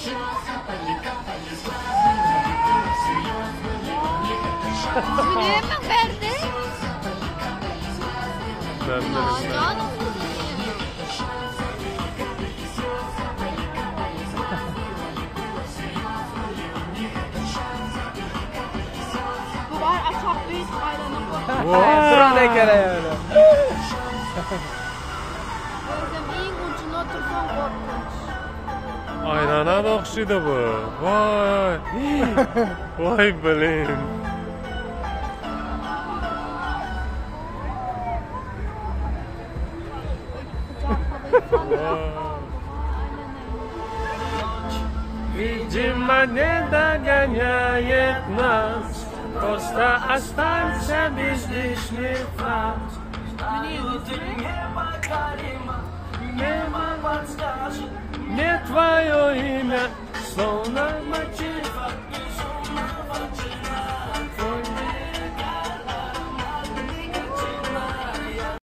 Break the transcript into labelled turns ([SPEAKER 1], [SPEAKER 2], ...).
[SPEAKER 1] Sürüğümü verdi.
[SPEAKER 2] Ben de ben.
[SPEAKER 1] Bu var aşağı büyük hayranım bu.
[SPEAKER 3] Sıra ne kere yani.
[SPEAKER 1] Özüm iyi ucuna otursun korkma.
[SPEAKER 2] Aynana da oxşuydu bu. Vay. Vay bilin. Видимо, не догоняет нас Просто останься без лишних фраз
[SPEAKER 1] Они не
[SPEAKER 2] покорят so nice.